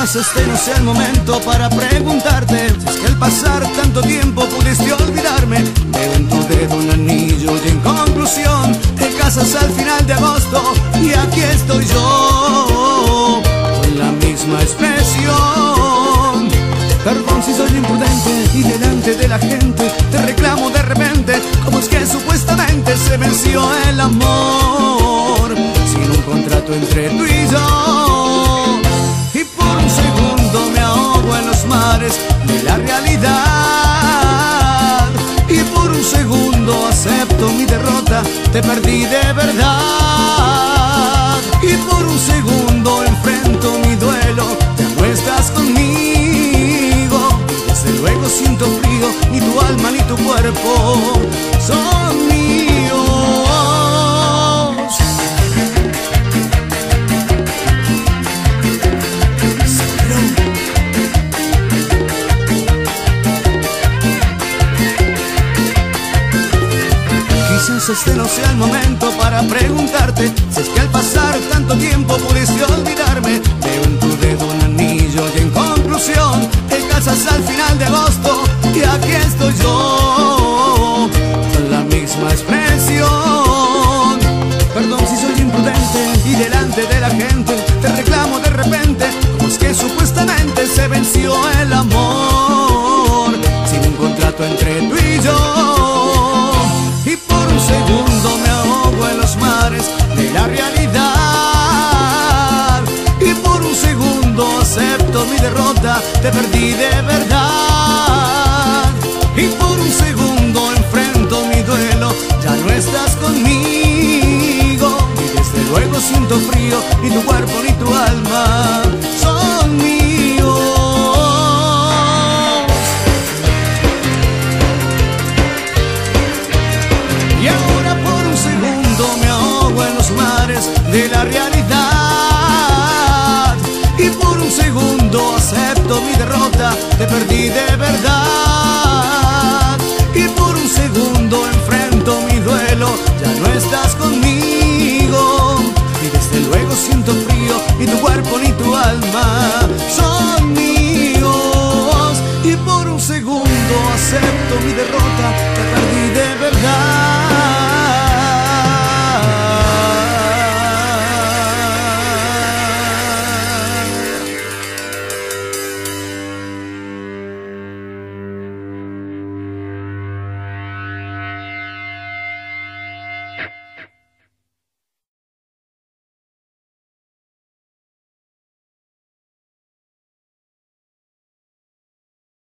Quizás este no sea el momento para preguntarte Si es que al pasar tanto tiempo pudiste olvidarme. Veo en tu un anillo y en conclusión Te casas al final de agosto y aquí estoy yo Con la misma expresión. Perdón si soy imprudente y delante de la gente Te reclamo de repente Como es que supuestamente se venció el amor. Sin un contrato entre tú y yo segundo acepto mi derrota Te perdí de verdad. Y por un segundo enfrento mi duelo Ya no estás conmigo. Desde luego siento frío Ni tu alma ni tu cuerpo son míos Quizás este no sea el momento para preguntarte Si es que al pasar tanto tiempo pudiste olvidarme Veo en tu dedo un anillo y en conclusión Te casas al final de agosto y aquí estoy yo Con la misma expresión. Perdón si soy imprudente y delante de la gente Te reclamo de repente Como es que supuestamente se venció el perdí de verdad. Y por un segundo enfrento mi duelo Ya no estás conmigo. Y desde luego siento frío Ni tu cuerpo ni tu alma son míos. Y ahora por un segundo me ahogo en los mares de la realidad perdí de verdad. Y por un segundo enfrento mi duelo, ya no estás conmigo. Y desde luego siento frío, y tu cuerpo ni tu alma son míos. Y por un segundo acepto mi derrota.